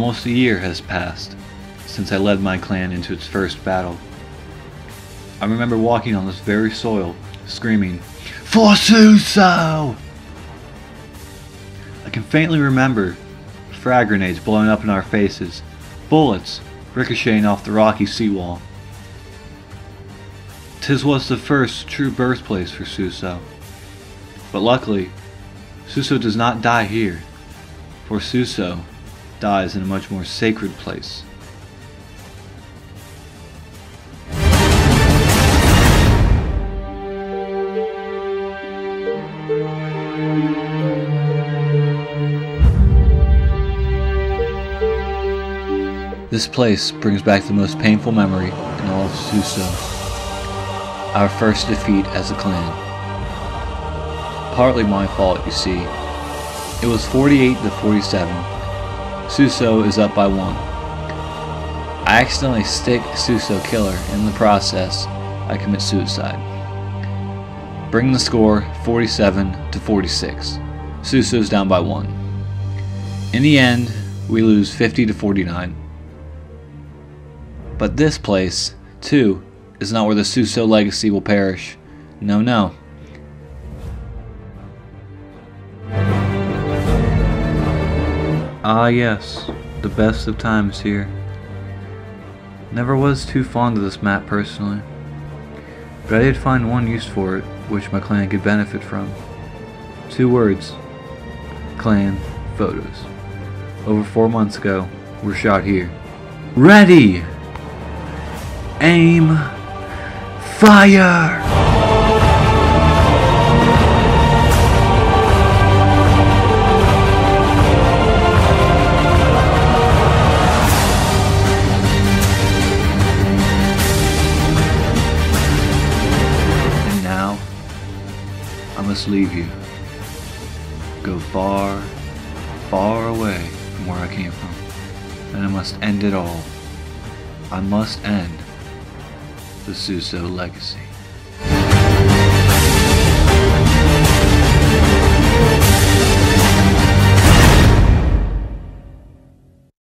Almost a year has passed since I led my clan into its first battle. I remember walking on this very soil, screaming, For Suso! I can faintly remember frag grenades blowing up in our faces, bullets ricocheting off the rocky seawall. Tis was the first true birthplace for Suso. But luckily, Suso does not die here, for Suso dies in a much more sacred place. This place brings back the most painful memory in all of Suso. Our first defeat as a clan. Partly my fault, you see. It was 48 to 47. Suso is up by one. I accidentally stick Suso killer in the process. I commit suicide. Bring the score 47 to 46. Suso's down by one. In the end, we lose 50 to 49. But this place, too, is not where the Suso legacy will perish. No, no. Ah, yes, the best of times here. Never was too fond of this map personally, but I did find one use for it which my clan could benefit from. Two words clan photos. Over four months ago, were shot here. Ready! Aim! Fire! Must leave you. Go far, far away from where I came from. And I must end it all. I must end the Suso legacy.